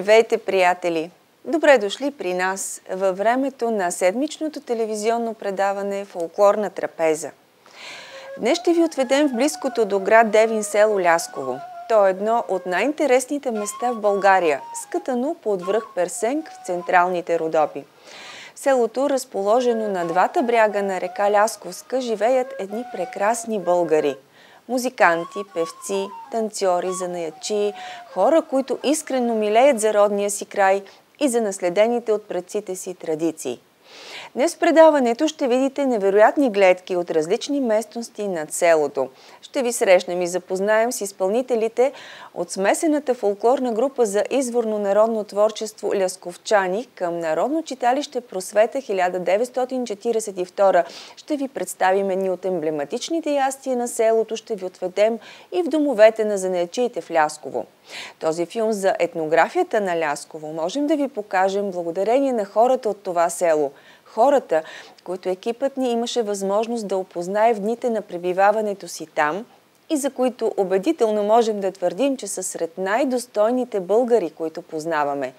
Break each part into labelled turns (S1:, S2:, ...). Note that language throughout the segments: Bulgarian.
S1: Здравейте, приятели! Добре дошли при нас във времето на седмичното телевизионно предаване Фолклорна трапеза. Днес ще ви отведем в близкото до град Девин село Лясково. То е едно от най-интересните места в България, скътано под връх Персенк в централните Родопи. В селото, разположено на двата бряга на река Лясковска, живеят едни прекрасни българи – музиканти, певци, танцори, занаячи, хора, които искрено милеят за родния си край и за наследените от предците си традиции. Днес в предаването ще видите невероятни гледки от различни местности над селото. Ще ви срещнем и запознаем с изпълнителите от смесената фолклорна група за изворно народно творчество Лясковчани към Народно читалище Просвета 1942. Ще ви представим едни от емблематичните ястия на селото, ще ви отведем и в домовете на занечиите в Лясково. Този филм за етнографията на Лясково можем да ви покажем благодарение на хората от това село – хората, които екипът ни имаше възможност да опознае в дните на пребиваването си там и за които убедително можем да твърдим, че са сред най-достойните българи, които познаваме.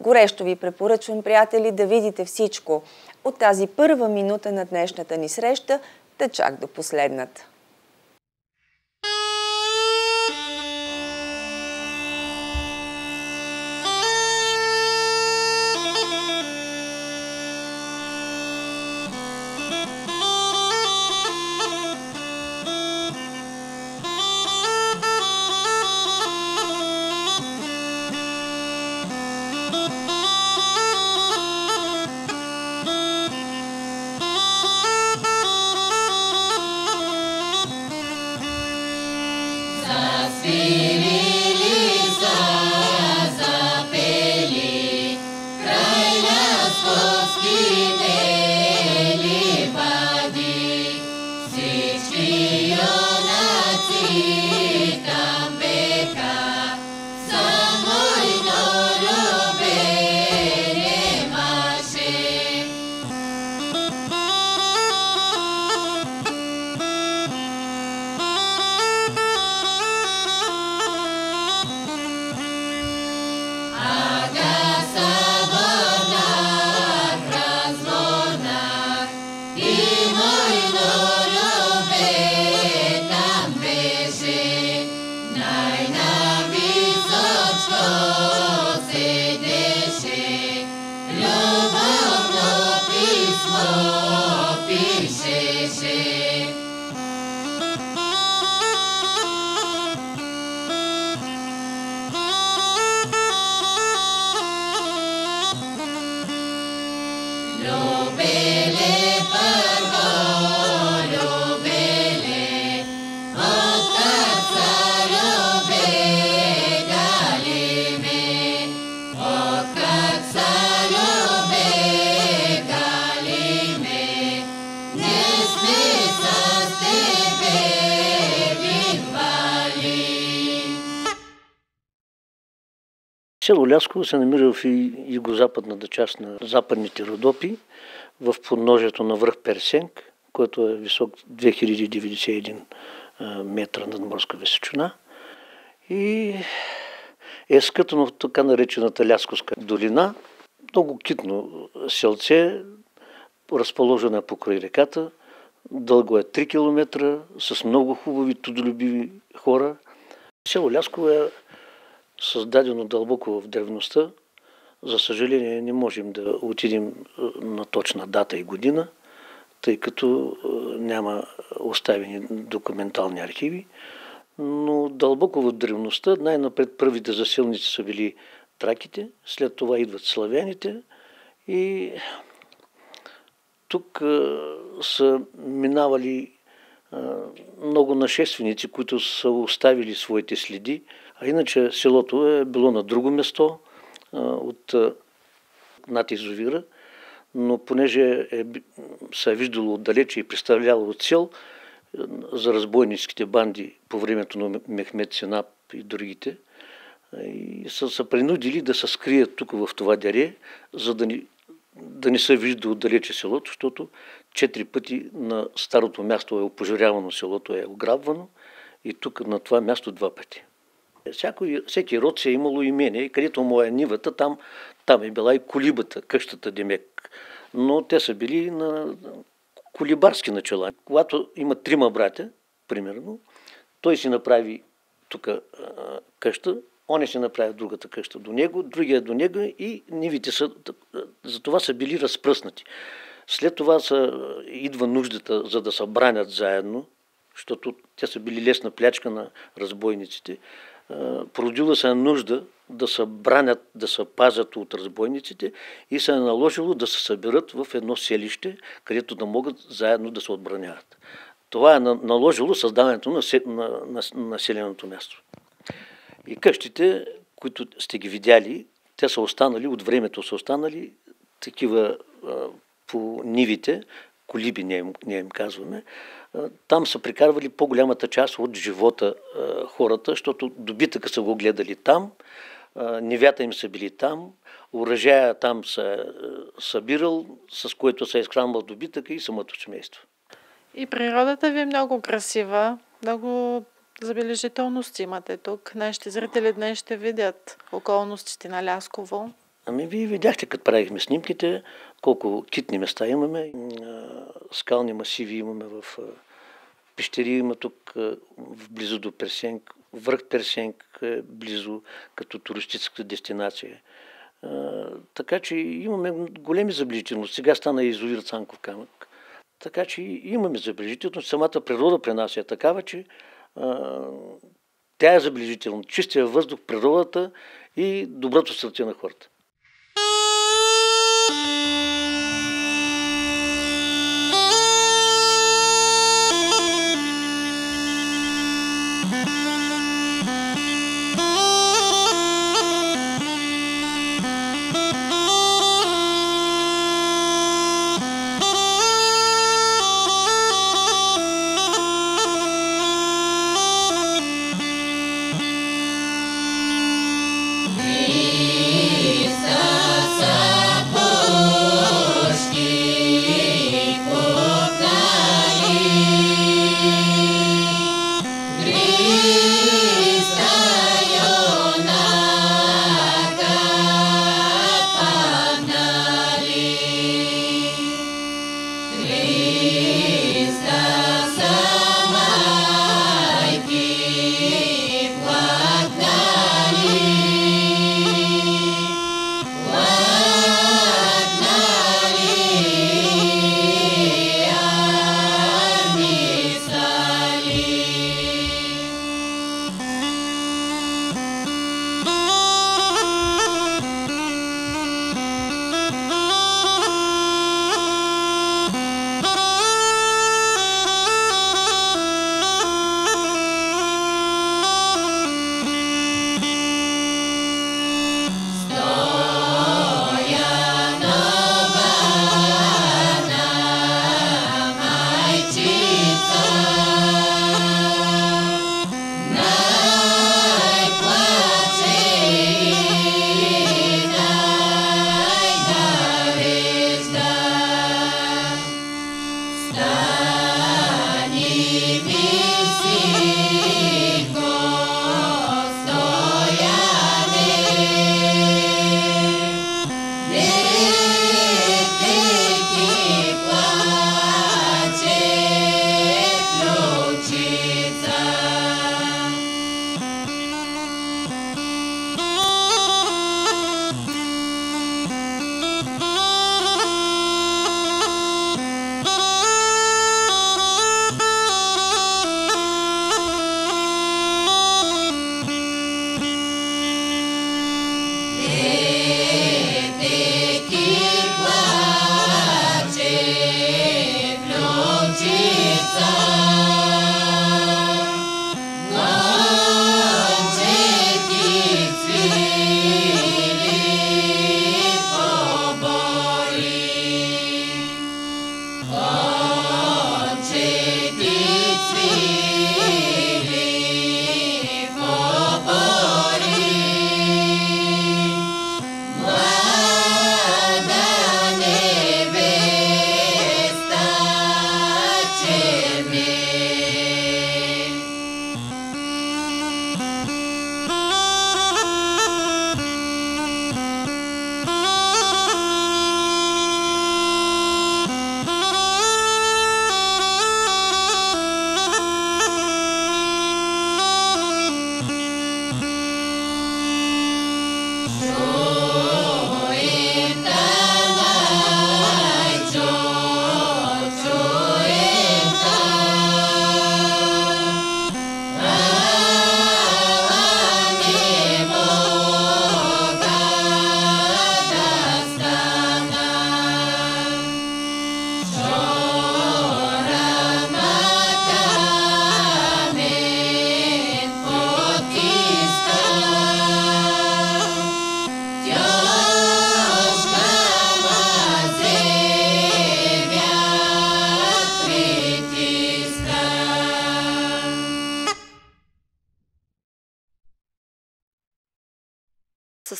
S1: Горещо ви препоръчвам, приятели, да видите всичко от тази първа минута на днешната ни среща, да чак до последната.
S2: Село Лясково се намира в югозападната част на западните Родопи, в подножието на връх Персенк, който е висок 2091 метра над морска височина и е скътано в така наречената Лясковска долина. Много китно селце, разположено е покрай реката, дълго е 3 км, с много хубави, трудолюбиви хора. Село Лясково е създадено дълбоко в древността. За съжаление не можем да отидем на точна дата и година, тъй като няма оставени документални архиви. Но дълбоко в древността най-напред първите заселници са били траките, след това идват славяните и тук са минавали много нашественици, които са оставили своите следи, а иначе селото е било на друго место от над язовира, но понеже е, се е виждало отдалече и представляло цел за разбойническите банди по времето на Мехмед Сенап и другите, и са се принудили да се скрият тук в това дере, за да ни, да не се вижда отдалече селото, защото четири пъти на старото място е опожарявано селото, е ограбвано и тук на това място два пъти. Всяко, всеки род си е имало имение, където му е нивата, там, там е била и колибата, къщата Демек. Но те са били на колибарски начала. Когато има трима братя, примерно, той си направи тук къща, он си направи другата къща до него, другия до него и нивите са, за това са били разпръснати. След това са, идва нуждата, за да се бранят заедно, защото те са били лесна плячка на разбойниците. Породила се нужда да се бранят, да се пазят от разбойниците и се е наложило да се съберат в едно селище, където да могат заедно да се отбраняват. Това е наложило създаването на, на, на населеното място. И къщите, които сте ги видяли, те са останали, от времето са останали такива по нивите, колиби ние им, ние им казваме, там са прикарвали по-голямата част от живота хората, защото добитъка са го гледали там, невята им са били там, уръжая там са събирал, с което са изхранвал добитъка и самото семейство.
S3: И природата ви е много красива, много забележителности имате тук. Нашите зрители днес ще видят околностите на Лясково.
S2: Ами вие видяхте, като правихме снимките, колко китни места имаме, скални масиви имаме в пещери има тук близо до Персенк, връх Персенк близо като туристическа дестинация. Така че имаме големи забележителности. Сега стана изолир Цанков камък. Така че имаме забележителност. Самата природа при нас е такава, че тя е забележителна. Чистия въздух, природата и доброто сърце на хората.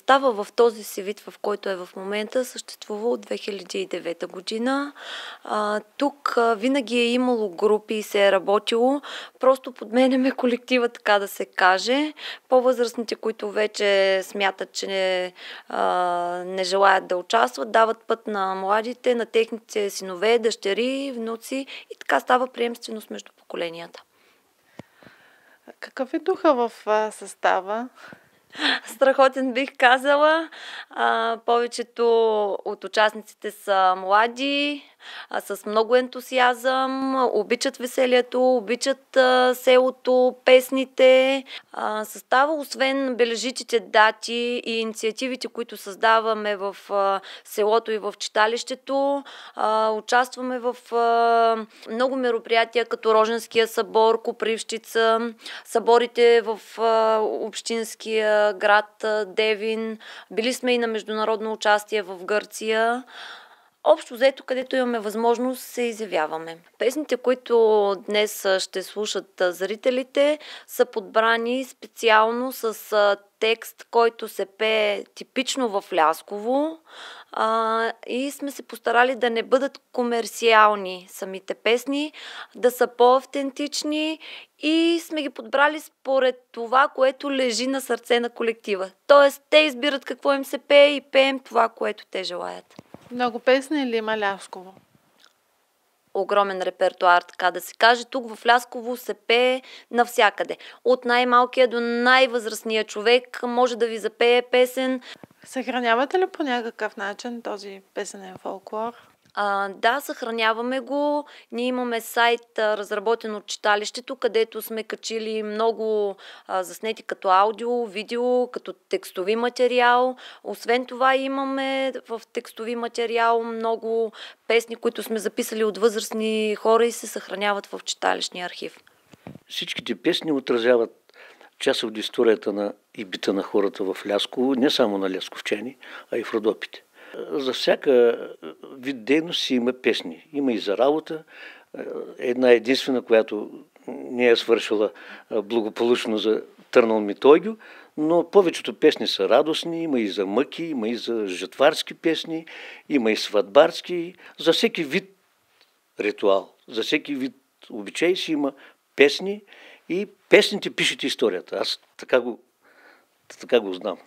S4: Състава в този си вид, в който е в момента, съществува от 2009 година. А, тук а, винаги е имало групи и се е работило. Просто подменяме колектива, така да се каже. По-възрастните, които вече смятат, че не, а, не желаят да участват, дават път на младите, на техните синове, дъщери, внуци и така става приемственост между поколенията.
S3: Какъв е духа в състава?
S4: Страхотен бих казала. А, повечето от участниците са млади, а, с много ентусиазъм, обичат веселието, обичат а, селото, песните. А, състава, освен бележитите дати и инициативите, които създаваме в а, селото и в читалището, а, участваме в а, много мероприятия, като Роженския събор, Копривщица, съборите в а, общинския град Девин. Били сме и на международно участие в Гърция. Общо взето, където имаме възможност, се изявяваме. Песните, които днес ще слушат зрителите, са подбрани специално с текст, който се пее типично в Лясково а, и сме се постарали да не бъдат комерциални самите песни, да са по-автентични и сме ги подбрали според това, което лежи на сърце на колектива. Тоест, те избират какво им се пее и пеем това, което те желаят.
S3: Много песни ли има Лясково?
S4: огромен репертуар, така да се каже. Тук в Лясково се пее навсякъде. От най-малкия до най-възрастния човек може да ви запее песен.
S3: Съхранявате ли по някакъв начин този песенен фолклор?
S4: А, да, съхраняваме го. Ние имаме сайт, а, разработен от читалището, където сме качили много а, заснети като аудио, видео, като текстови материал. Освен това имаме в текстови материал много песни, които сме записали от възрастни хора и се съхраняват в читалищния архив.
S2: Всичките песни отразяват част от историята на и бита на хората в Лясково, не само на лясковчани, а и в Родопите. За всяка вид дейност си има песни. Има и за работа. Една единствена, която не е свършила благополучно за Търнал Митойгио, но повечето песни са радостни, има и за мъки, има и за жетварски песни, има и сватбарски. За всеки вид ритуал, за всеки вид обичай си има песни и песните пишете историята. Аз така го, така го знам.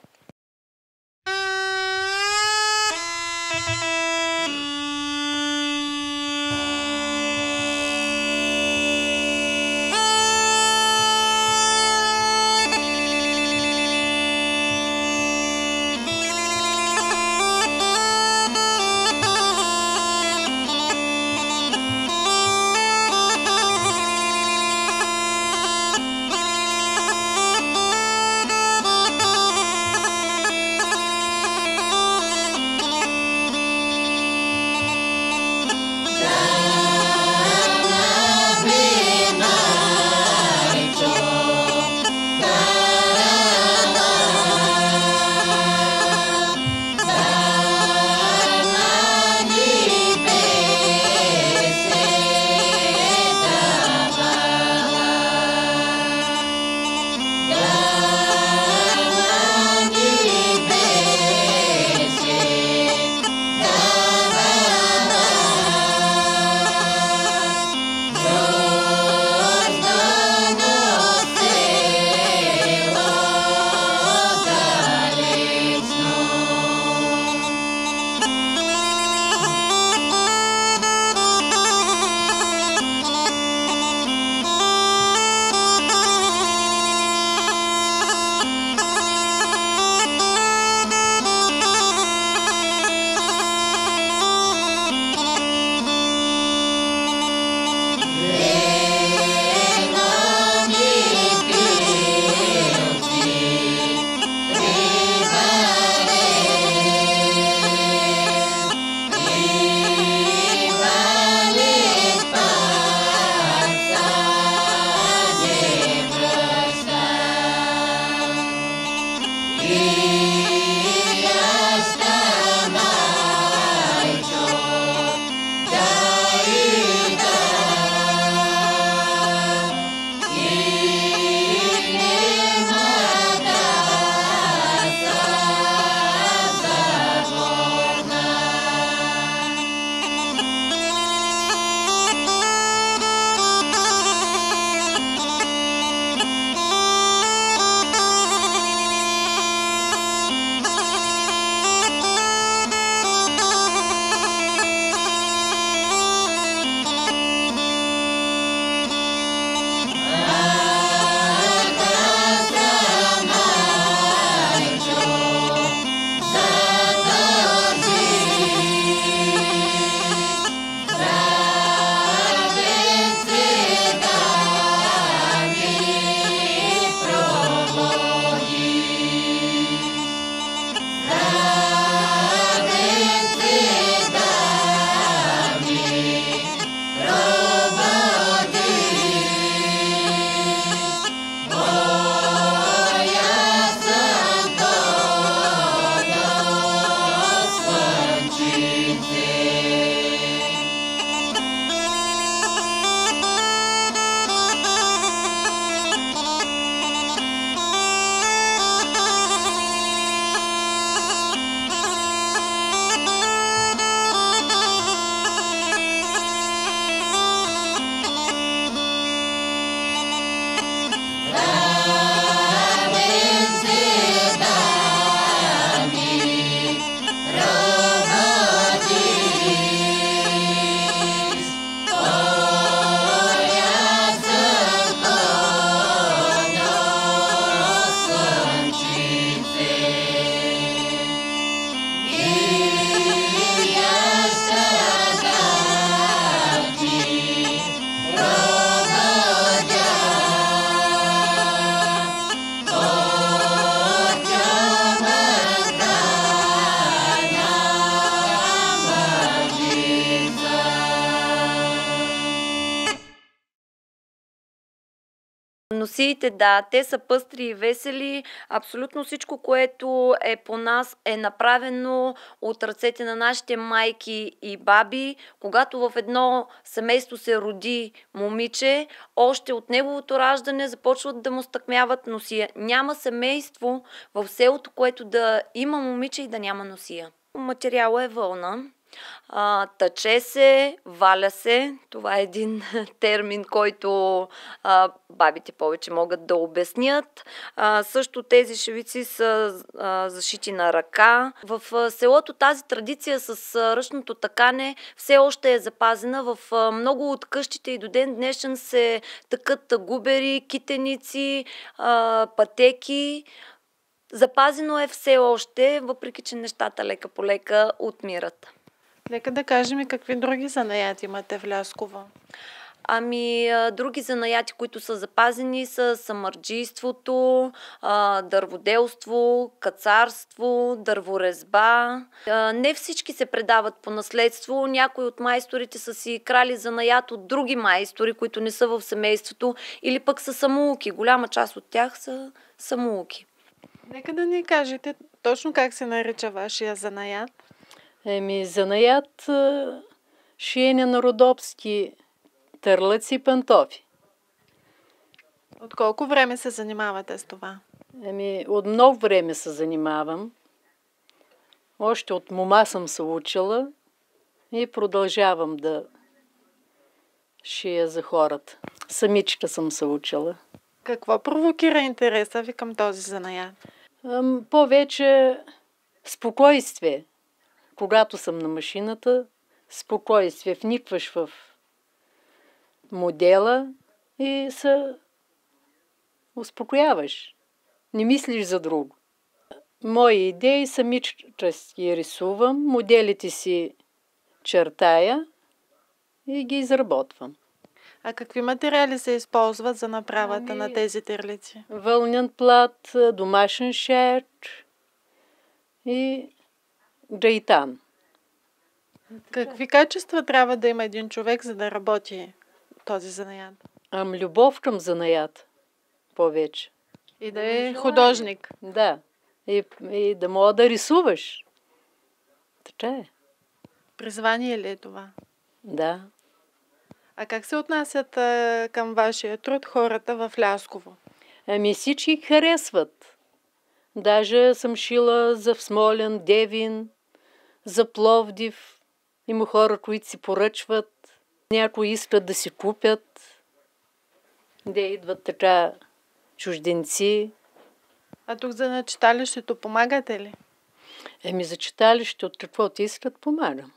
S4: Носиите, да, те са пъстри и весели. Абсолютно всичко, което е по нас, е направено от ръцете на нашите майки и баби. Когато в едно семейство се роди момиче, още от неговото раждане започват да му стъкмяват носия. Няма семейство в селото, което да има момиче и да няма носия. Материала е вълна. А, тъче се, валя се. Това е един термин, който а, бабите повече могат да обяснят. А, също тези шевици са а, зашити на ръка. В а, селото тази традиция с а, ръчното такане все още е запазена. В а, много от къщите и до ден днешен се тъкат губери, китеници, а, пътеки. Запазено е все още, въпреки че нещата лека по лека отмират.
S3: Нека да кажем и какви други занаяти имате в Лясково.
S4: Ами, други занаяти, които са запазени са самърджийството, дърводелство, кацарство, дърворезба. Не всички се предават по наследство. Някои от майсторите са си крали занаят от други майстори, които не са в семейството или пък са самоуки. Голяма част от тях са самоуки.
S3: Нека да ни кажете точно как се нарича вашия занаят.
S5: Еми, занаят шиене на родопски търлъци и пантофи.
S3: От колко време се занимавате с това?
S5: Еми, от много време се занимавам. Още от мома съм се учила и продължавам да шия за хората. Самичка съм се учила.
S3: Какво провокира интереса ви към този занаят?
S5: Повече спокойствие когато съм на машината, спокойствие, вникваш в модела и се успокояваш. Не мислиш за друго. Мои идеи самичка си рисувам, моделите си чертая и ги изработвам.
S3: А какви материали се използват за направата ами, на тези терлици?
S5: Вълнян плат, домашен шерт и Джейтан.
S3: Какви качества трябва да има един човек, за да работи този занаят?
S5: Ам любов към занаят. Повече.
S3: И да е художник.
S5: Да. И, и да мога да рисуваш. Така е.
S3: Призвание ли е това?
S5: Да.
S3: А как се отнасят а, към вашия труд хората в Лясково?
S5: Ами всички харесват. Даже съм шила за Смолен, Девин, за Пловдив. Има хора, които си поръчват. Някои искат да си купят. Де идват така чужденци.
S3: А тук за на читалището помагате ли?
S5: Еми за читалище от какво ти искат помагам.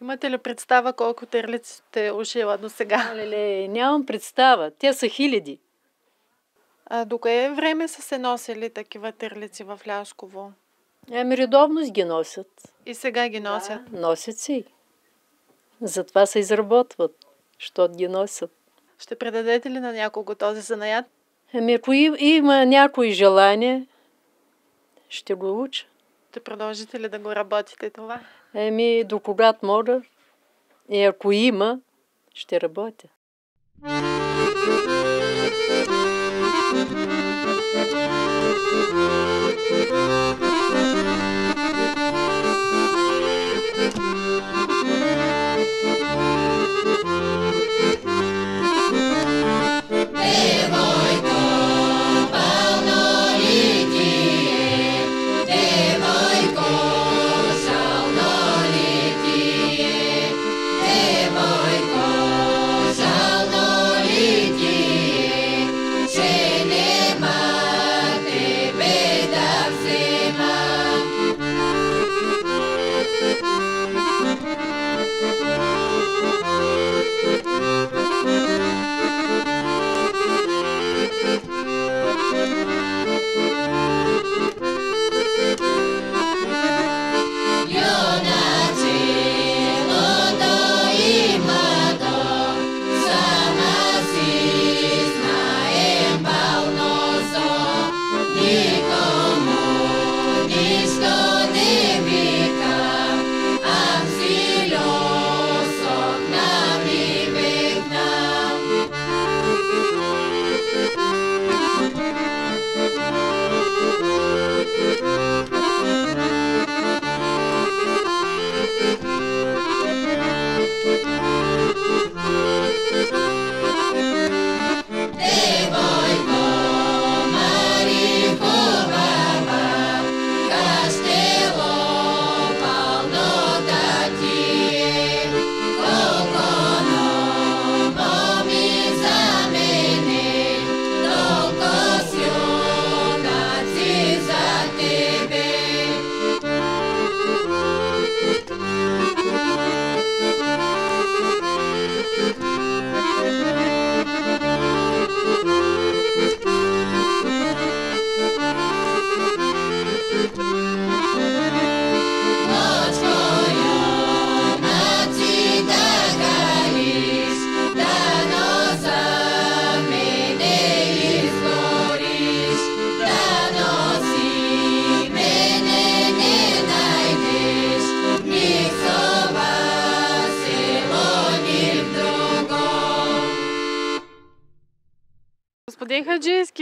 S3: Имате ли представа колко терлици сте ушила до сега?
S5: Леле, нямам представа. Те са хиляди.
S3: А до кое време са се носили такива терлици в Лясково?
S5: Ами редовно ги носят.
S3: И сега ги носят?
S5: Да. Носят си. Затова се изработват, защото ги носят.
S3: Ще предадете ли на някого този занаят?
S5: Ами ако има някои желание, ще го уча.
S3: Ще продължите ли да го работите това?
S5: Еми, до когато мога и ако има, ще работя.
S3: Thank you. Thank you.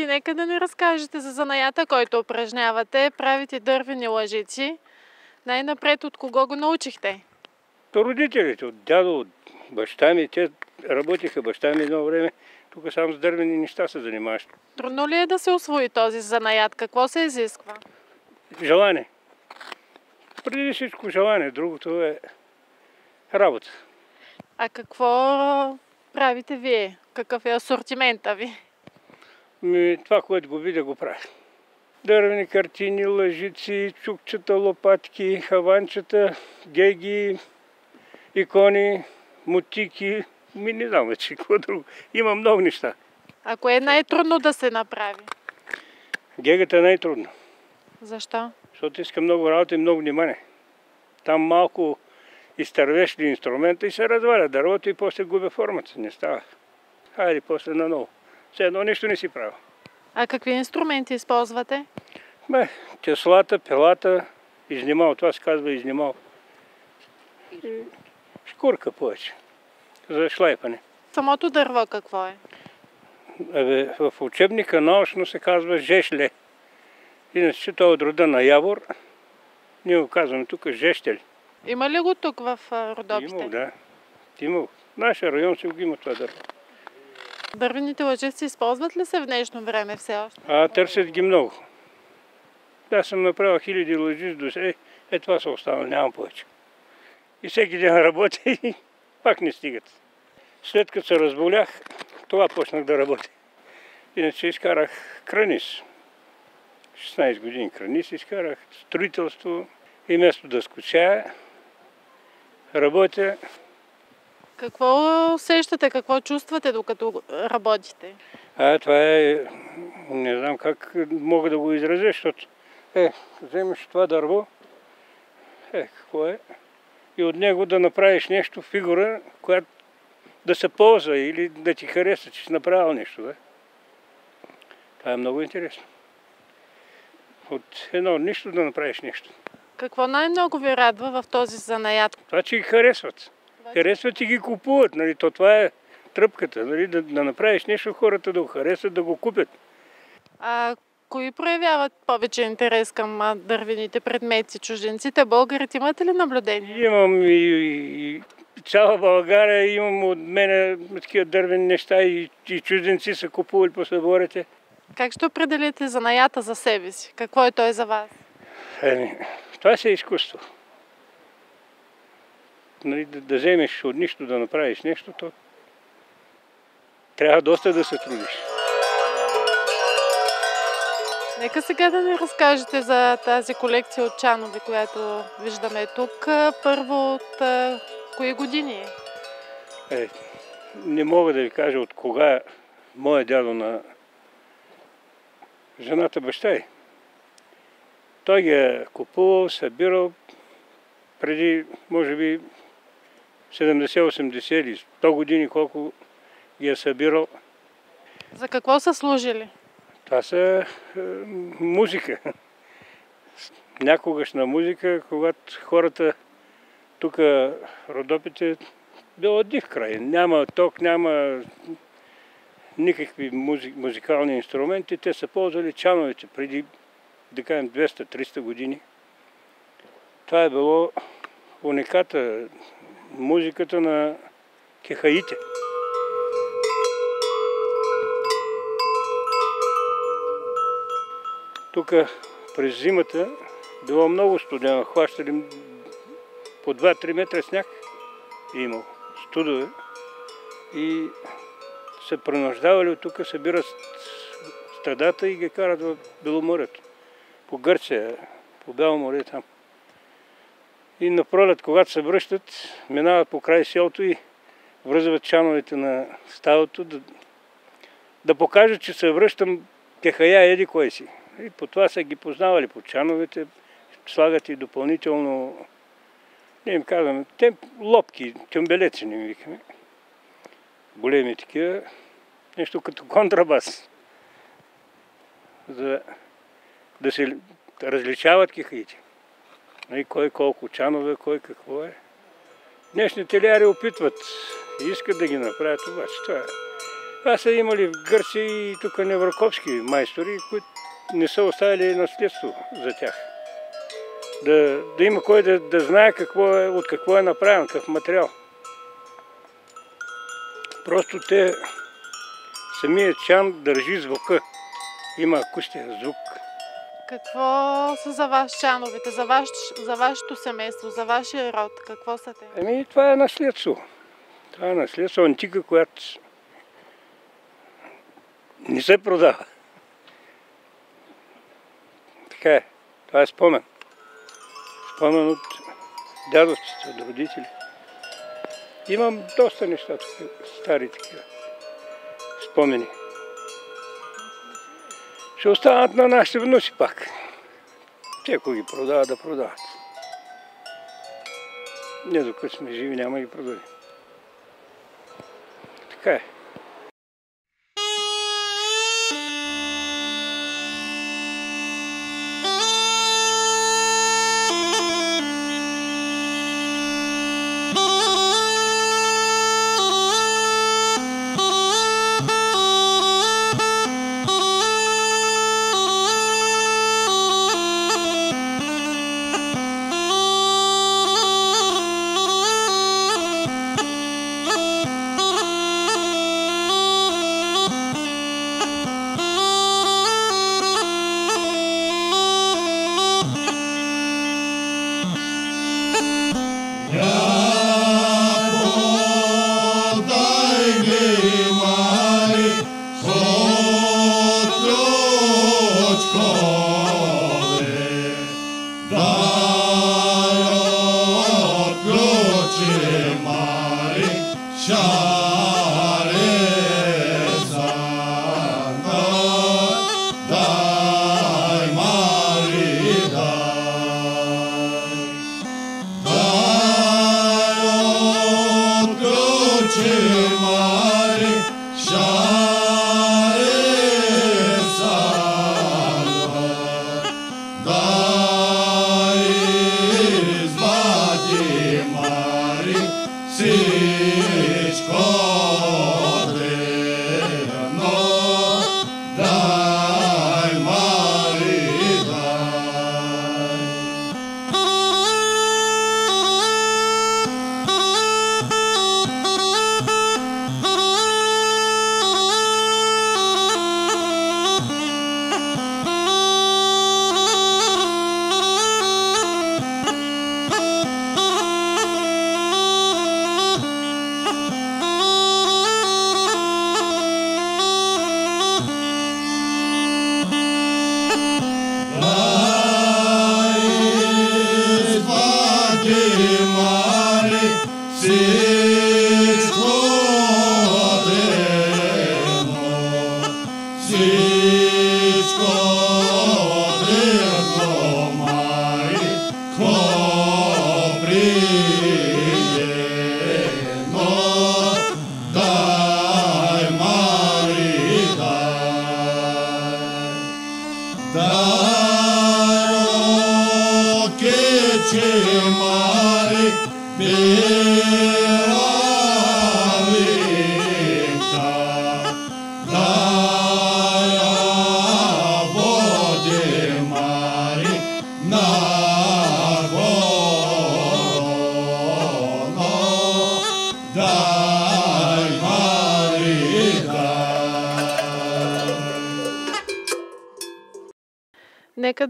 S3: Нека да ни разкажете за занаята, който упражнявате. Правите дървени лъжици. Най-напред от кого го научихте?
S6: То родителите, от дядо, от баща ми, те работиха баща ми едно време. Тук само с дървени неща се занимаваш.
S3: Трудно ли е да се освои този занаят? Какво се изисква?
S6: Желание. Преди всичко желание, другото е работа.
S3: А какво правите вие? Какъв е асортимента ви?
S6: Ми, това, което го видя, го правя. Дървени картини, лъжици, чукчета, лопатки, хаванчета, геги, икони, мутики. Ми не знам вече какво друго. Има много неща.
S3: А кое е най-трудно да се направи?
S6: Гегата е най-трудно,
S3: Защо?
S6: защото иска много работа и много внимание. Там малко изтървеш ли инструмента и се разваля дървото и после губя формата. Не става. Хайде, после наново. Все едно нищо не си правил.
S3: А какви инструменти използвате?
S6: Бе, теслата, пилата, изнимал. Това се казва изнимал. И шкурка повече. За шлайпане.
S3: Самото дърво какво е?
S6: Абе, в учебника научно се казва жешле. Иначе той е от рода на Явор. Ние го казваме тук жещели.
S3: Има ли го тук в Родопите?
S6: Имал, да. Имал. Нашия район се го има това дърво.
S3: Дървените лъжици използват ли се в днешно време все още?
S6: А търсят ги много. Да, съм направил хиляди лъжи до се. Е, това са останали, нямам повече. И всеки ден работя и пак не стигат. След като се разболях, това почнах да работя. Иначе изкарах кранис. 16 години кранис изкарах. Строителство и место да скучая. Работя.
S3: Какво усещате, какво чувствате докато работите?
S6: А това е, не знам как мога да го изразя, защото е, вземеш това дърво, е, какво е, и от него да направиш нещо, фигура, която да се ползва или да ти хареса, че си направил нещо. Да? Това е много интересно. От едно нищо да направиш нещо.
S3: Какво най-много ви радва в този занаят?
S6: Това, че ги харесват. Харесват и ги купуват. Нали? То това е тръпката. Нали? Да, да направиш нещо, хората да го харесат, да го купят.
S3: А кои проявяват повече интерес към дървените предмети? Чужденците, българите, имате ли наблюдение?
S6: Имам и, и цяла България, имам от мене такива дървени неща и, и чужденци са купували по съборите.
S3: Как ще определите занаята за себе си? Какво е той за вас?
S6: Еми, това си е изкуство. Нали, да, да вземеш от нищо да направиш нещо, то трябва доста да се трудиш.
S3: Нека сега да ни разкажете за тази колекция от чанове, която виждаме тук. Първо от кои години?
S6: Е, не мога да ви кажа от кога е моя дядо на жената баща й. Той ги е купувал, събирал преди, може би, 70-80 или 100 години, колко ги е събирал.
S3: За какво са служили?
S6: Това са е, музика. Някогашна музика, когато хората тук, родопите, било див край. Няма ток, няма никакви музи, музикални инструменти. Те са ползвали чановете преди, да кажем, 200-300 години. Това е било униката, музиката на кехаите. Тук през зимата било много студено. Хващали по 2-3 метра сняг имал. Студове. И се принуждавали от тук, събират стадата и ги карат в Беломорето. По Гърция, по Бяло море там. И на пролет, когато се връщат, минават по край селото и връзват чановете на стадото, да, да покажат, че се връщам кехая еди кой си. И по това са ги познавали по чановете, слагат и допълнително, не им казваме, те лопки, тюмбелеци не викаме. Големи такива, нещо като контрабас. За да се различават кехаите. И кой колко чанове, кой какво е. Днешните ляри опитват, искат да ги направят, обаче това
S7: А са имали в Гърция и тук невраковски майстори, които не са оставили наследство за тях. Да, да има кой да, да знае какво е, от какво е направен, какъв материал. Просто те, самият чан държи звука. Има акустен звук.
S3: Какво са за вас чановете, за, ваш, за вашето семейство, за вашия род? Какво са те?
S7: Еми, това е наследство. Това е наследство, антика, която не се продава. Така е. Това е спомен. Спомен от дядовците, от родители. Имам доста неща тук, стари такива спомени. Ще останат на нашите внуци пак. Те, ако ги продават, да продават. Не, докато сме живи, няма ги продави. Така е.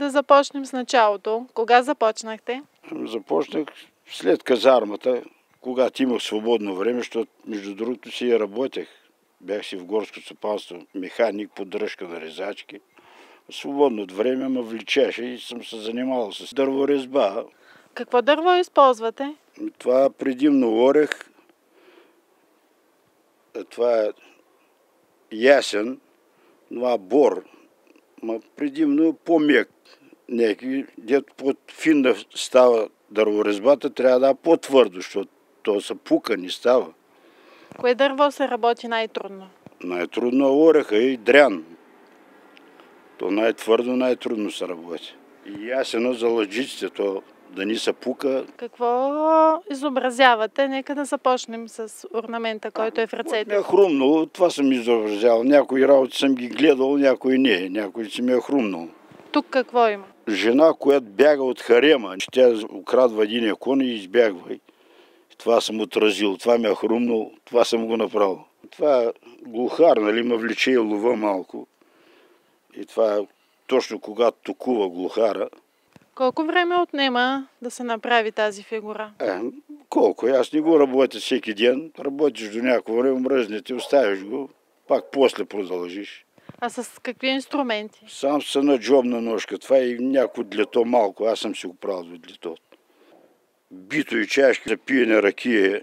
S3: Да започнем с началото. Кога започнахте?
S8: Започнах след казармата, когато имах свободно време, защото между другото си я работех. Бях си в горско стопанство, механик, поддръжка на резачки. Свободно от време ме вличеше и съм се занимавал с дърворезба.
S3: Какво дърво използвате?
S8: Това предимно орех. Това е ясен, това бор, ма предимно по-мек. Някакви, дето по-финна става дърворезбата, трябва да е по-твърдо, защото то са пукани става.
S3: Кое дърво се работи най-трудно?
S8: Най-трудно е ореха и дрян. То най-твърдо, най-трудно се работи. И ясено за лъджиците, то да ни се пука.
S3: Какво изобразявате? Нека да започнем с орнамента, който е в ръцете.
S8: Ми е хрумнало, това съм изобразявал. Някои работи съм ги гледал, някои не. Някои си ми е хрумнало.
S3: Тук какво има?
S8: Жена, която бяга от харема, тя украдва един кон и избягва. Това съм отразил, това ми е хрумнало, това съм го направил. Това е глухар, нали, ме влече и лова малко. И това е точно когато токува глухара.
S3: Колко време отнема да се направи тази фигура?
S8: Е, колко? Аз не го работя всеки ден. Работиш до някакво време, мръзне ти, оставиш го, пак после продължиш.
S3: А с какви инструменти?
S8: Сам се на джобна ножка. Това е някакво длето малко. Аз съм си го правил до длето. Бито и чашки за пиене ракие,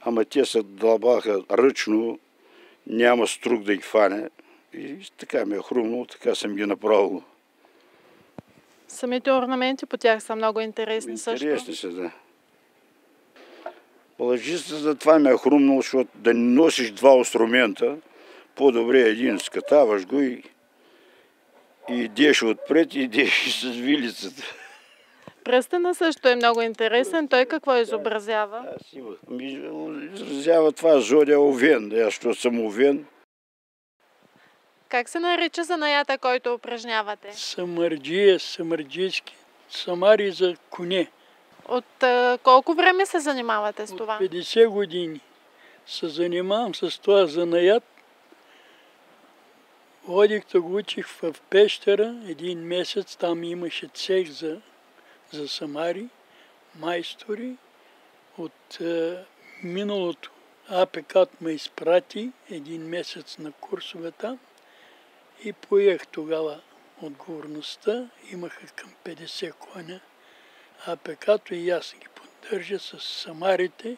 S8: ама те се дълбаха ръчно, няма струк да ги фане. И така ми е хрумно, така съм ги направил.
S3: Самите орнаменти по тях са много интересни също.
S8: Интересни са, да. Лъжиста за това ми е хрумно, защото да не носиш два инструмента, по-добре един скатаваш го и, и идеш отпред и идеш с вилицата.
S3: Пръстена също е много интересен. Той какво изобразява?
S8: Аз има. Ми, изразява това зодия овен. Аз, що съм овен,
S3: Как се нарича занаята, който упражнявате?
S9: Самарджия, самарджийски. Самари за коне.
S3: От а, колко време се занимавате с
S9: От
S3: това?
S9: 50 години се занимавам с това занаят. Водих да го учих в пещера един месец. Там имаше цех за, за самари, майстори. От е, миналото АПК ме изпрати един месец на курсове там и поех тогава отговорността. Имаха към 50 коня АПК-то и аз ги поддържа с самарите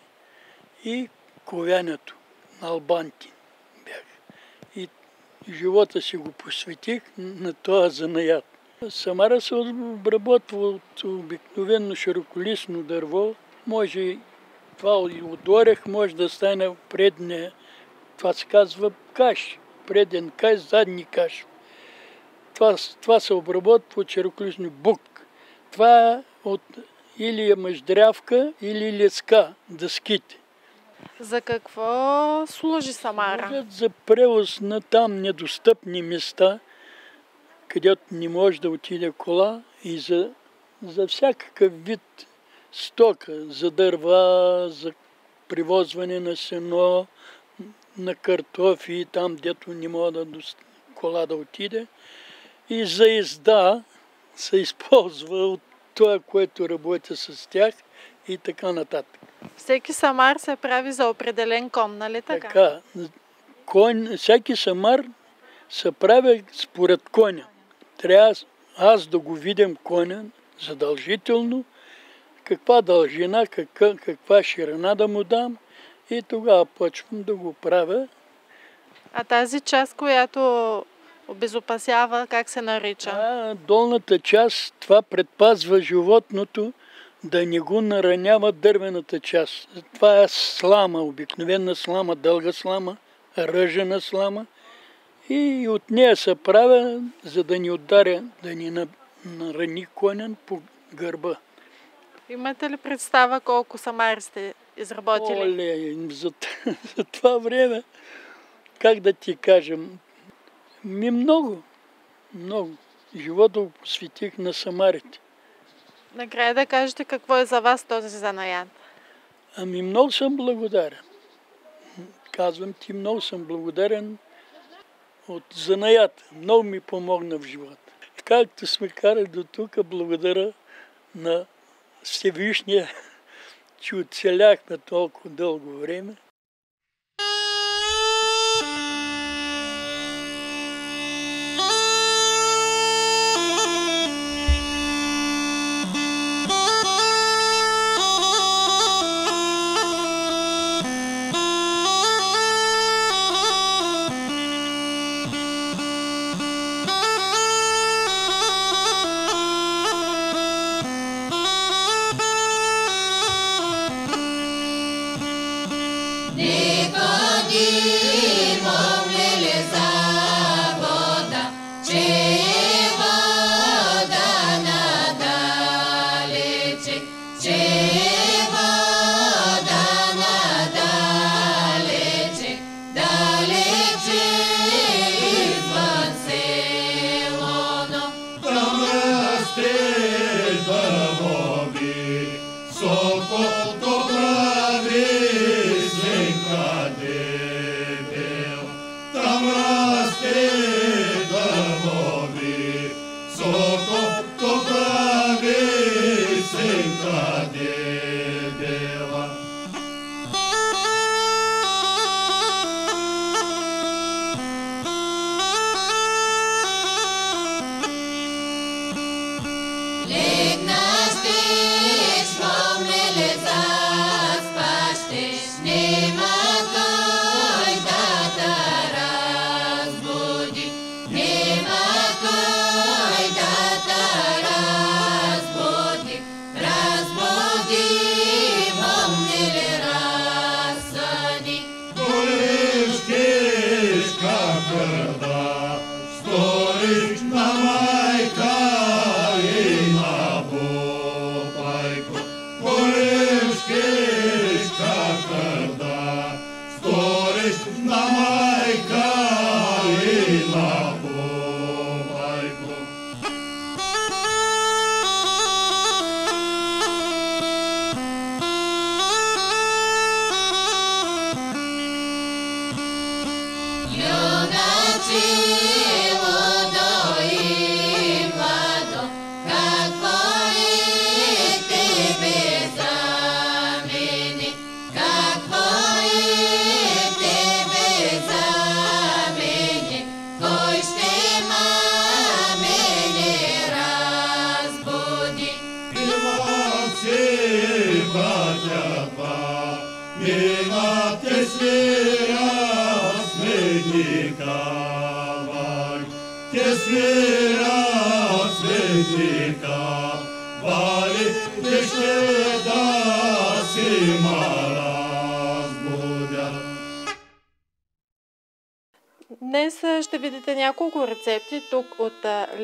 S9: и ковянето на Албанти бях. И живота си го посветих на този занаят. Самара се обработва от обикновено широколисно дърво. Може това от орех може да стане предния, това се казва каш, преден каш, задни каш. Това, това се обработва от широколисно бук. Това е от или е мъждрявка, или леска, дъските.
S3: За какво служи Самара?
S9: Служат за превоз на там недостъпни места, където не може да отиде кола и за, за всякакъв вид стока, за дърва, за привозване на сено, на картофи, там дето не може да дост... кола да отиде. И за езда се използва от това, което работя с тях и така нататък.
S3: Всеки самар се прави за определен кон, нали така?
S9: Така, кон, всеки самар се прави според коня. Трябва аз да го видям коня задължително, каква дължина, каква, каква ширина да му дам и тогава почвам да го правя.
S3: А тази част, която обезопасява, как се нарича?
S9: А, долната част, това предпазва животното да не го наранява дървената част. Това е слама, обикновена слама, дълга слама, ръжена слама. И от нея се правя, за да ни ударя, да ни на- нарани конен по гърба.
S3: Имате ли представа колко самари сте изработили?
S9: Оле, за, за това време, как да ти кажем, ми много, много. Живота го посветих на самарите.
S3: Накрая да кажете какво е за вас този занаят.
S9: Ами много съм благодарен. Казвам ти, много съм благодарен от занаята. Много ми помогна в живота. Както сме карали до тук, благодаря на Всевишния, че оцеляхме толкова дълго време.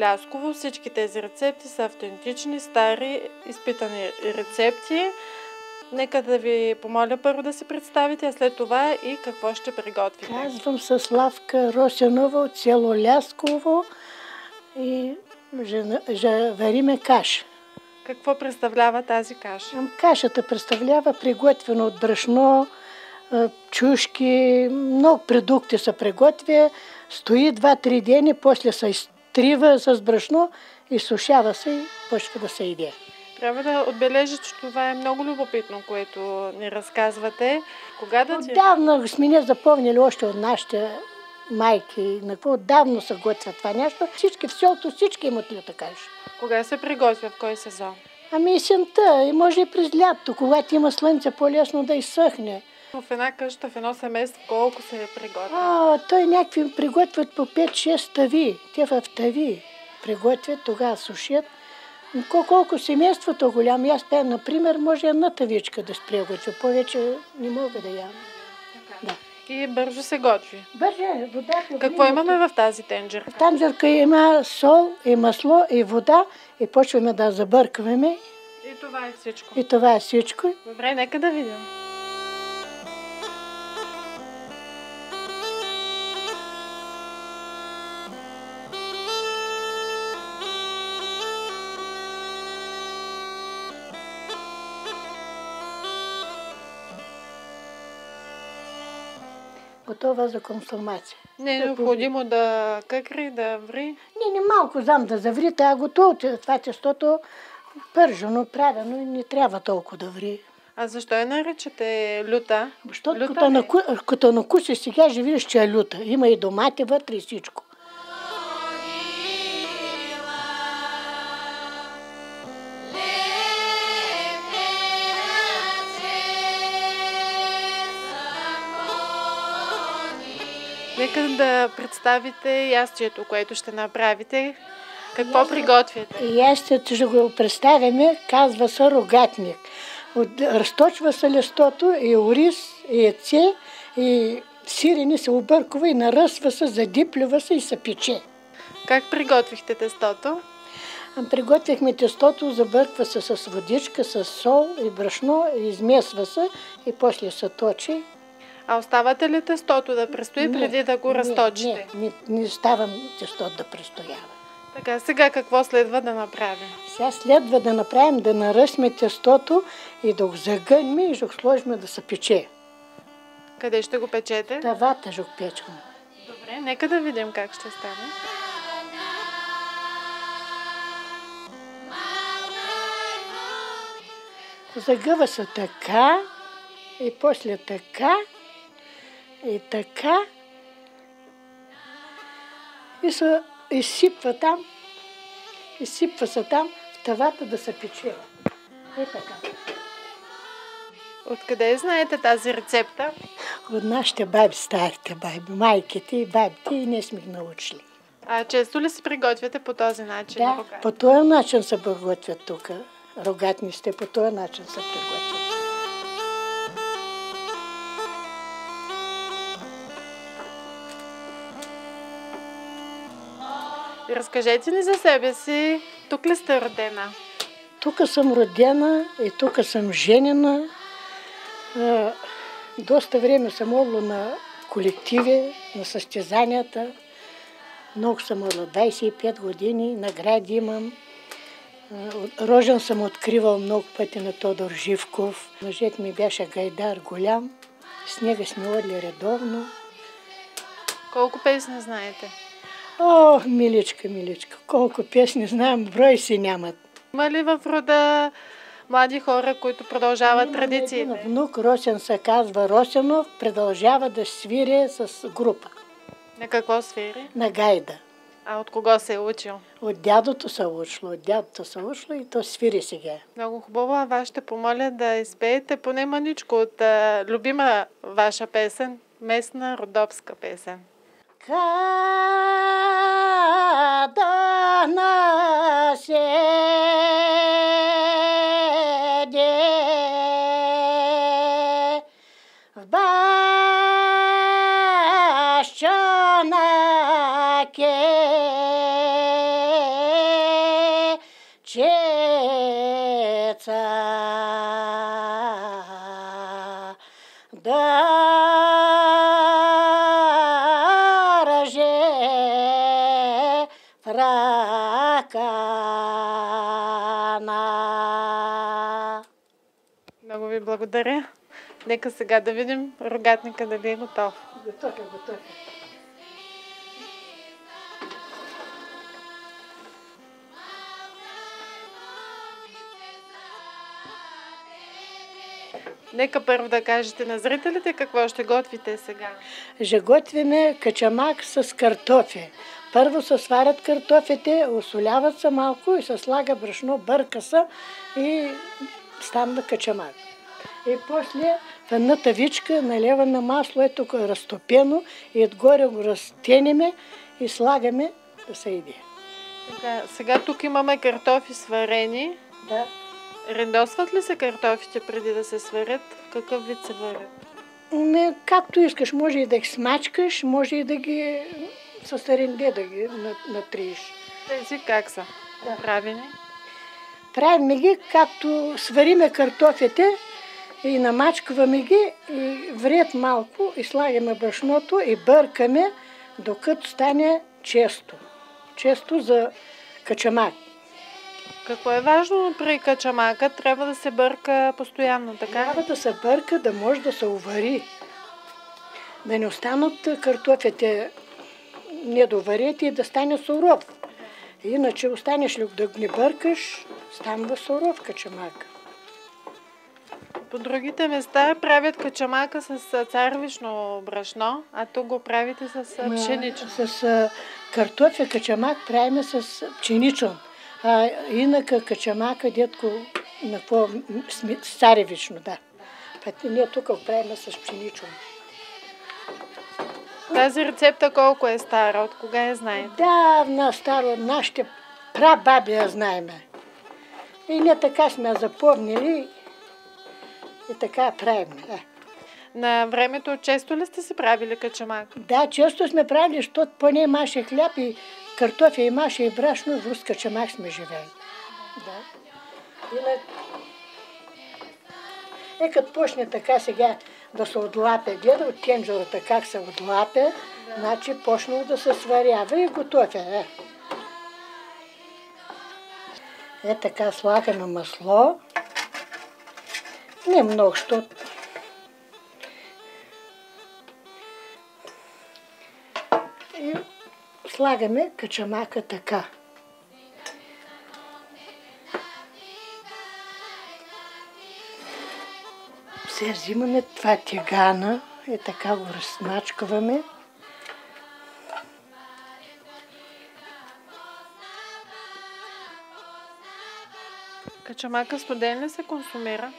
S3: Лясково. Всички тези рецепти са автентични, стари, изпитани рецепти. Нека да ви помоля първо да се представите, а след това и какво ще приготвите.
S10: Казвам се Славка Росянова от село Лясково и вариме каша.
S3: Какво представлява тази каша?
S10: Кашата представлява приготвено от брашно, чушки, много продукти се приготвя, стои 2-3 дни, после се изтрива с брашно и сушава се и почва да се иде.
S3: Трябва да отбележа, че това е много любопитно, което ни разказвате. Кога да
S10: ти... Отдавна сме не запомнили още от нашите майки, на какво отдавна се готвя това нещо. Всички в селото, всички имат ли така
S3: Кога се приготвя, в кой сезон?
S10: Ами есента и може и през лято, когато има слънце, по-лесно да изсъхне.
S3: В една къща, в едно семейство, колко се приготвя?
S10: А, той някакви приготвят по 5-6 тави. Те в тави приготвят, тогава сушат. Колко семейството голямо, аз пея, например, може една тавичка да сприготвя, повече не мога да ям.
S3: Да. И бързо се готви.
S10: Бързо е, вода.
S3: Какво имаме в тази тенджерка?
S10: В тенджерка има сол, и масло, и вода, и почваме да забъркваме.
S3: И това е всичко.
S10: И това е всичко.
S3: Добре, нека да видим.
S10: Готова за консумация.
S3: Не е необходимо да къкри, да ври?
S10: Не, не малко знам да заври, тя готово. Това тестото пържено, правено и не трябва толкова да ври.
S3: А защо я наричате люта?
S10: Защото люта като, като накусиш сега, ще видиш, че е люта. Има и домати вътре и всичко.
S3: Да представите ястието, което ще направите. Какво Ястие, приготвяте?
S10: Ястието ще го представяме, казва се рогатник. разточва се листото и ориз, и яйце, и сирене се обърква и наръсва се, задиплюва се и се пече.
S3: Как приготвихте тестото?
S10: Приготвихме тестото, забърква се с водичка, с сол и брашно, измесва се и после се точи
S3: а оставате ли тестото да престои
S10: не,
S3: преди да го разточите?
S10: Не, не, не, не ставам тестото да престоява.
S3: Така, сега какво следва да направим?
S10: Сега следва да направим, да наръсме тестото и да го загънем и ще го сложим да се пече.
S3: Къде ще го печете?
S10: Тавата ще го печем.
S3: Добре, нека да видим как ще стане.
S10: Загъва се така и после така и така и се изсипва там, изсипва се там в тавата да се пече. И така.
S3: Откъде знаете тази рецепта?
S10: От нашите баби, старите баби, майките и бабите и ние сме ги научили.
S3: А често ли се приготвяте по този начин?
S10: Да, по този начин се приготвят тук. Рогатниците по този начин се приготвят.
S3: Разкажете ни за себе си. Тук ли сте родена?
S10: Тук съм родена и тук съм женена. Доста време съм ходила на колективи, на състезанията. Много съм ходила, 25 години, награди имам. Рожен съм откривал много пъти на Тодор Живков. Мъжът ми беше гайдар голям. С него сме ходили редовно.
S3: Колко песни знаете?
S10: О, миличка, миличка, колко песни знам, брой си нямат.
S3: Има ли в рода млади хора, които продължават
S10: Имам един
S3: традициите?
S10: внук, Росен се казва Росенов, продължава да свири с група
S3: На какво свири?
S10: на гайда.
S3: А от кого се е учил?
S10: От дядото се учло, от дядото се учло и то свири сега.
S3: Много хубаво, а вас ще помоля да изпеете поне маничко от а, любима ваша песен, местна родопска песен.
S10: Када на
S3: благодаря. Нека сега да видим рогатника дали е готов.
S10: Готов е, готов е.
S3: Нека първо да кажете на зрителите какво ще готвите сега.
S10: Ще готвиме качамак с картофи. Първо се сварят картофите, осоляват се малко и се слага брашно, бърка се и стана качамак. И после в една тавичка наливаме масло, ето тук разтопено и отгоре го разтениме и слагаме да се иде.
S3: Така, сега тук имаме картофи сварени.
S10: Да.
S3: Редосват ли се картофите преди да се сварят? В какъв вид се варят?
S10: Не, както искаш, може и да ги смачкаш, може и да ги с ренде да ги на- натриеш.
S3: Тези как са?
S10: Да.
S3: Правени?
S10: Правим ги, както свариме картофите и намачкваме ги и вред малко и слагаме брашното и бъркаме, докато стане често. Често за качамак.
S3: Какво е важно при качамака? Трябва да се бърка постоянно, така
S10: Трябва да се бърка, да може да се увари. Да не останат картофите недоварити и да стане суров. Иначе останеш ли да не бъркаш, става суров качамак.
S3: По другите места правят качамака с а, царевично брашно, а тук го правите с а, пшенично.
S10: С картофи качамак правиме с пшеничен. А инака качамака, детко, на с царевично, да. Път ние тук го правиме с пшеничен.
S3: Тази рецепта колко е стара? От кога я знаете?
S10: Давна старо, нашите прабаби я знаеме. И ние така сме запомнили и така правим. Е.
S3: На времето често ли сте си правили качамак?
S10: Да, често сме правили, защото поне имаше хляб и картофи, имаше и брашно, в руска чамак сме живели. Да. Инак... Е, като почне така сега да се отлапе, гледа от тенджерата как се отлапе, значи почнало да се сварява и готов е. е. Е така слагаме масло. Не много, защото и слагаме качамака така. Сега взимаме това тегана, е така го размачкваме.
S3: Качамака студен ли се консумира?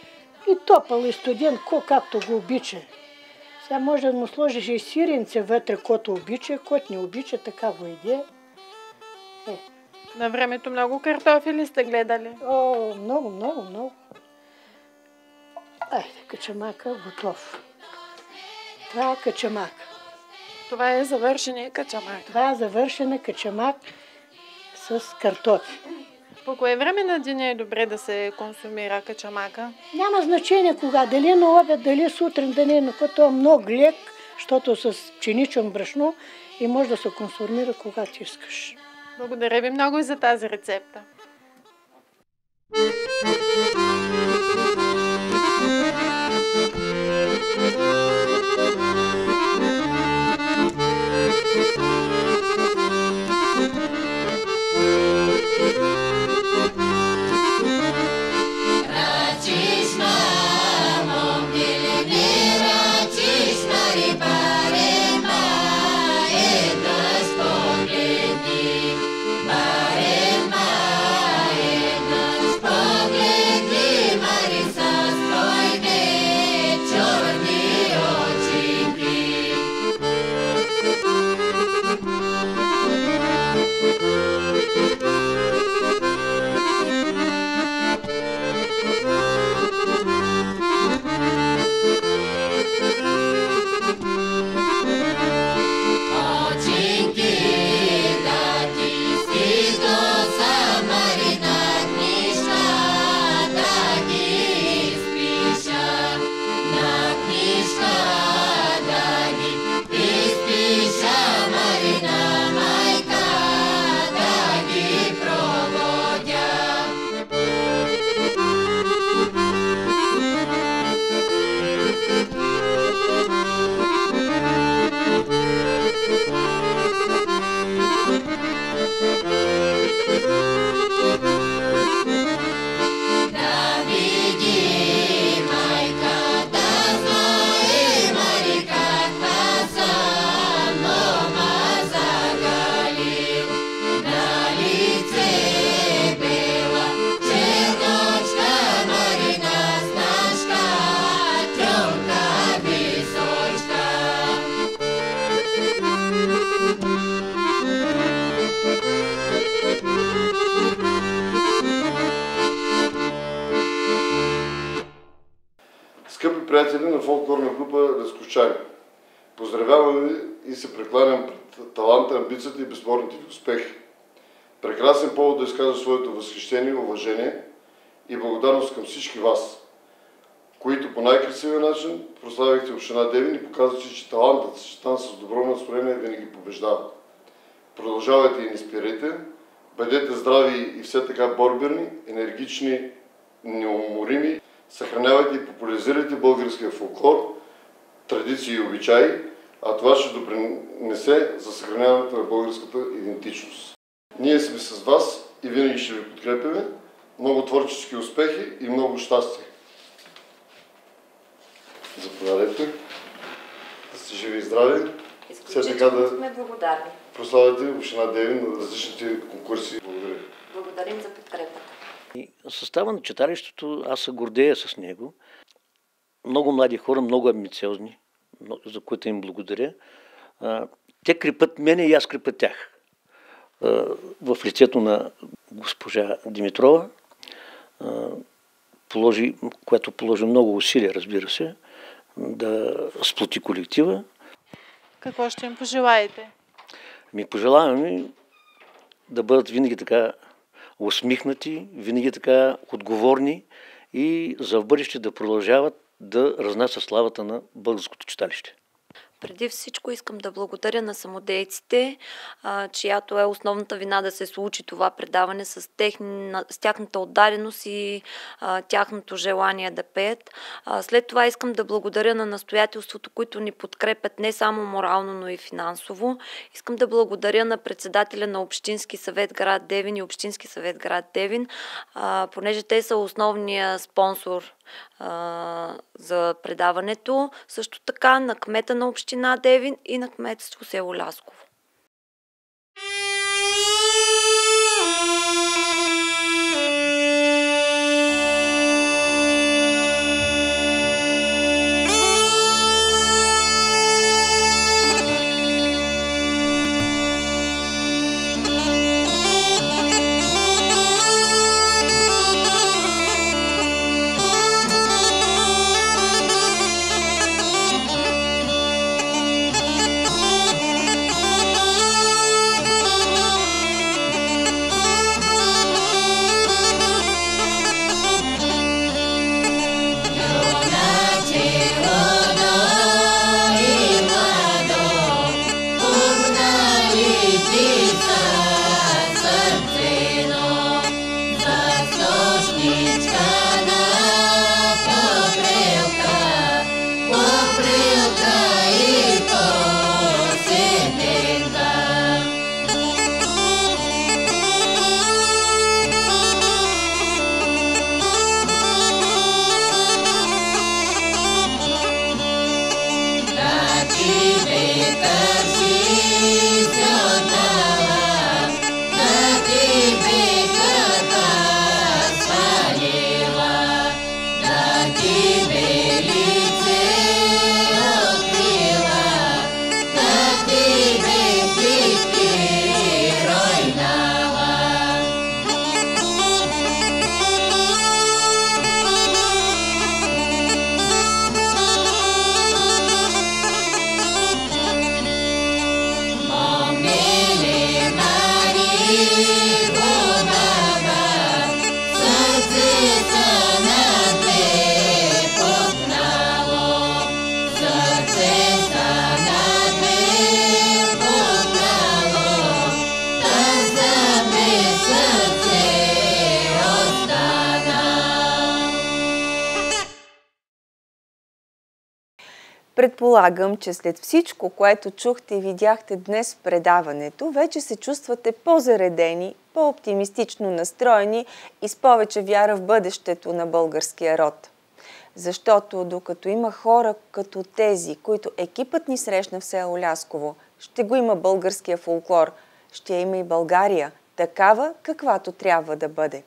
S10: И топъл и студент, ко както го обича. Сега може да му сложиш и сиренце вътре, който обича, който не обича, така го иде. Е.
S3: На времето много картофили сте гледали.
S10: О, много, много, много. Айде, качамака готов. Това е качамак.
S3: Това е завършения качамак.
S10: Това е завършена качамак с картофи.
S3: По кое време на деня е добре да се консумира качамака?
S10: Няма значение кога, дали на обед, дали сутрин, дали на като е много лек, защото с пшеничен брашно и може да се консумира когато искаш.
S3: Благодаря ви много и за тази рецепта.
S11: Скъпи здрави и все така борберни, енергични, неуморими, съхранявайте и популяризирайте българския фолклор, традиции и обичаи, а това ще допринесе за съхраняването на българската идентичност. Ние сме с вас и винаги ще ви подкрепяме. Много творчески успехи и много щастие! Заповядайте. Да сте живи и здрави. Така да
S4: сме благодарни.
S11: прославяте община Девин на различните конкурси. Благодаря.
S4: Благодарим за подкрепата.
S2: И състава на читалището, аз се гордея с него. Много млади хора, много амбициозни, за които им благодаря. Те крепат мене и аз крепа тях. В лицето на госпожа Димитрова, положи, която положи много усилия, разбира се, да сплоти колектива.
S3: Какво ще им пожелаете?
S2: Ми пожелавам ми да бъдат винаги така усмихнати, винаги така отговорни и за в бъдеще да продължават да разнасят славата на българското читалище.
S11: Преди всичко искам да благодаря на самодейците, чиято е основната вина да се случи това предаване с, техна, с тяхната отдаденост и а, тяхното желание да пеят. А, след това искам да благодаря на настоятелството, които ни подкрепят не само морално, но и финансово. Искам да благодаря на председателя на Общински съвет град Девин и Общински съвет град Девин, понеже те са основния спонсор за предаването. Също така на кмета на община Девин и на кметство село Лясково.
S1: Предполагам, че след всичко, което чухте и видяхте днес в предаването, вече се чувствате по-заредени, по-оптимистично настроени и с повече вяра в бъдещето на българския род. Защото докато има хора като тези, които екипът ни срещна в село Лясково, ще го има българския фолклор, ще има и България, такава каквато трябва да бъде.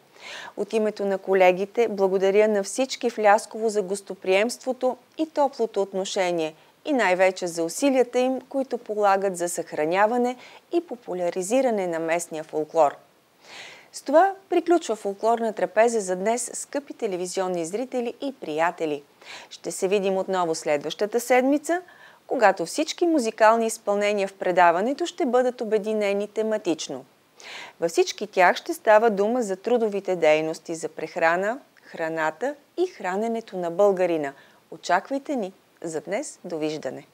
S1: От името на колегите благодаря на всички в Лясково за гостоприемството и топлото отношение и най-вече за усилията им, които полагат за съхраняване и популяризиране на местния фолклор. С това приключва фолклорна трапеза за днес, скъпи телевизионни зрители и приятели. Ще се видим отново следващата седмица, когато всички музикални изпълнения в предаването ще бъдат обединени тематично – във всички тях ще става дума за трудовите дейности за прехрана, храната и храненето на българина. Очаквайте ни! За днес довиждане!